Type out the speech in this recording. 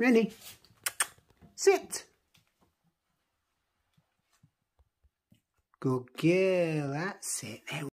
Ready? Sit. Good girl. That's it.